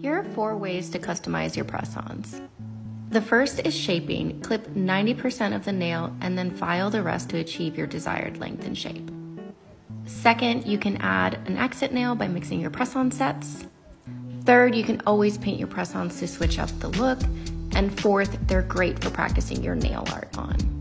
Here are four ways to customize your press-ons. The first is shaping. Clip 90% of the nail and then file the rest to achieve your desired length and shape. Second, you can add an accent nail by mixing your press-on sets. Third, you can always paint your press-ons to switch up the look. And fourth, they're great for practicing your nail art on.